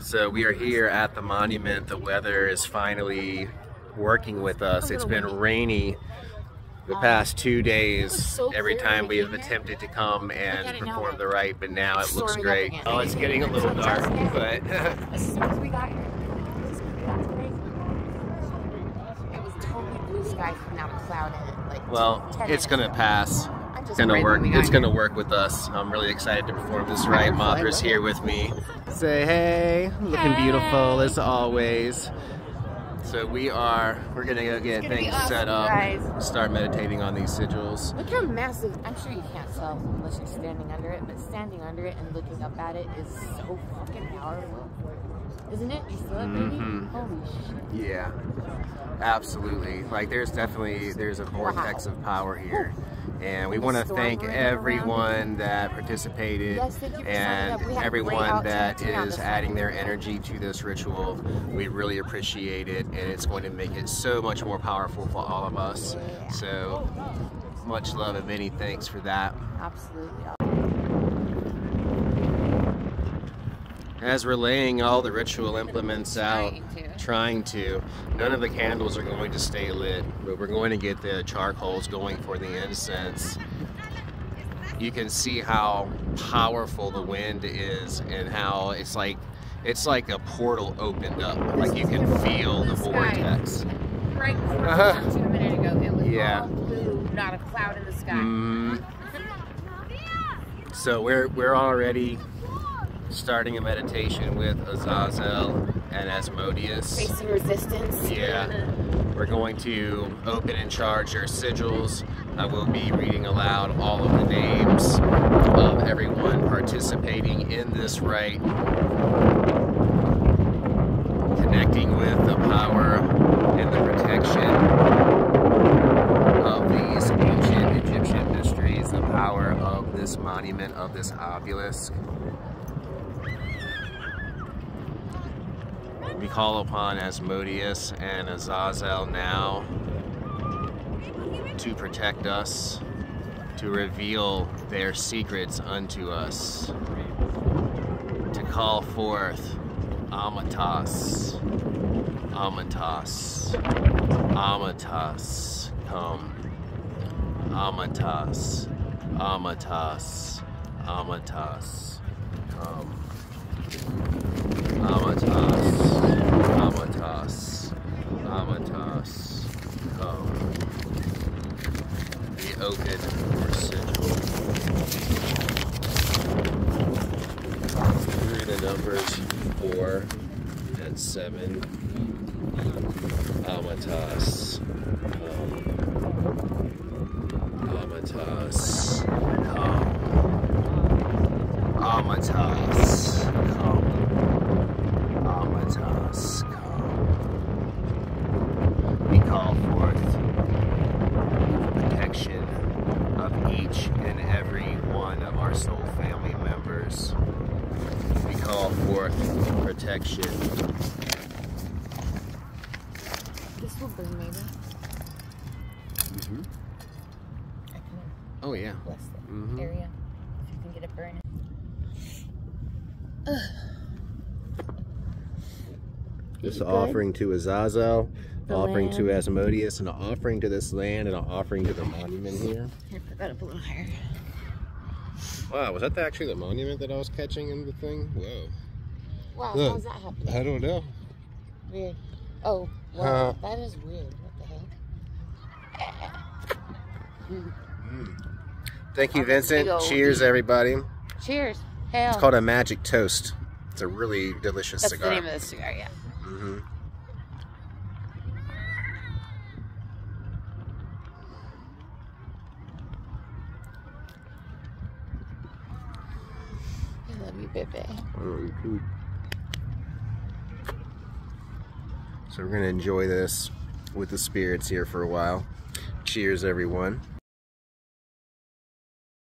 So we are here at the monument. The weather is finally working with us. It's been rainy the past um, two days every time we have when we came attempted to come and at it now. perform the rite, but now it looks great. Oh, it's getting a little dark, but As soon as we got here, as soon as we got today, it was totally blue sky without a cloud in it. Like well, it's gonna pass. I'm It's just gonna work. when we got It's gonna work with us. I'm really excited to perform this Rite, Mothra's here with me. Say hey, looking beautiful as always. So we are. We're gonna go get gonna things awesome, set up. guys. Start meditating on these sigils. Look how massive. I'm sure you can't tell unless you're standing under it, but standing under it and looking up at it is so fucking powerful. Isn't it? You feel it, baby? Mhm. Holy shit. Yeah, absolutely. Like there's definitely there's a vortex of power here, and we want to thank we're in around everyone that participated Yes, thank you for signing and up. We had a great everyone that is adding their energy to this ritual. We really appreciate it, and it's going to make it so much more powerful for all of us. So much love and many thanks for that. Absolutely. As we're laying all the ritual implements out, Trying to. none of the candles are going to stay lit, but we're going to get the charcoals going for the incense. You can see how powerful the wind is and how it's like it's like a portal opened up. Like you can feel the vortex. Right before Uh-huh. we a minute ago, it was Yeah. blue, not a cloud in the sky. Mm. So we're we're already starting a meditation with Azazel and Asmodeus. Facing resistance. Yeah. We're going to open and charge your sigils. I will be reading aloud all of the names of everyone participating in this rite, connecting with the power and the protection of these ancient Egyptian mysteries, the power of this monument, of this obelisk. We call upon Asmodeus and Azazel now to protect us, to reveal their secrets unto us, to call forth Ametaz, Ametaz, Ametaz, come, Ametaz, Ametaz, Ametaz, come. Ametaz, Ametaz, come. We open your sigil. Through the four and seven. Ametaz, um, um, come. Ametaz. Ametaz, come. We call forth the protection of each and every one of our soul family members. We call forth protection. This will burn maybe. Mm-hmm. I can Oh yeah. bless the Mhm. area if you can get it burning. This Good. offering to Azazel, The offering to. Asmodeus, and an offering to this land, and an offering to the monument here. Here, put that up a little higher. Wow, was that the- actually the monument that I was catching in the thing? Whoa. Wow, Look. how's that happening? I don't know. Weird. Oh, wow, Huh. that is weird. What the heck? Thank you, Vincent. Cheers, everybody. Cheers. Hell. It's called a Magic Toast. It's a really delicious That's cigar. the name of the cigar, yeah. hmm I love you, baby. So we're gonna enjoy this with the spirits here for a while. Cheers, everyone.